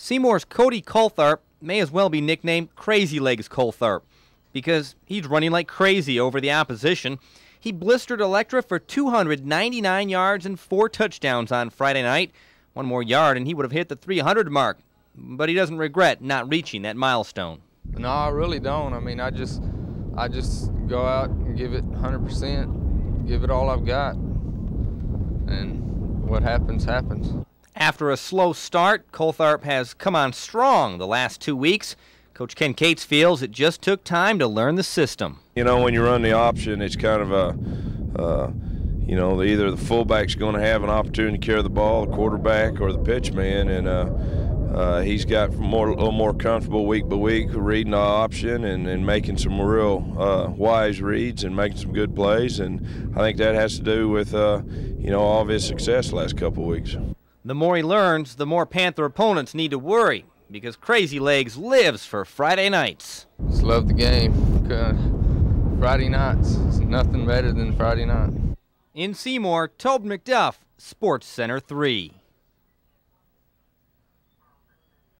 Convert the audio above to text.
Seymour's Cody Coltharp may as well be nicknamed Crazy Legs Coltharp because he's running like crazy over the opposition. He blistered Electra for 299 yards and four touchdowns on Friday night. One more yard and he would have hit the 300 mark, but he doesn't regret not reaching that milestone. No, I really don't. I mean, I just, I just go out and give it 100%, give it all I've got, and what happens happens. After a slow start, Coltharp has come on strong the last two weeks. Coach Ken Cates feels it just took time to learn the system. You know, when you run the option, it's kind of a, uh, you know, either the fullback's going to have an opportunity to carry the ball, the quarterback, or the pitchman, and uh, uh, he's got more, a little more comfortable week by week reading the option and, and making some real uh, wise reads and making some good plays. And I think that has to do with, uh, you know, all of his success last couple of weeks. The more he learns, the more Panther opponents need to worry because Crazy Legs lives for Friday nights. Just love the game. Friday nights, it's nothing better than Friday night. In Seymour, Tobin McDuff, Sports Center 3.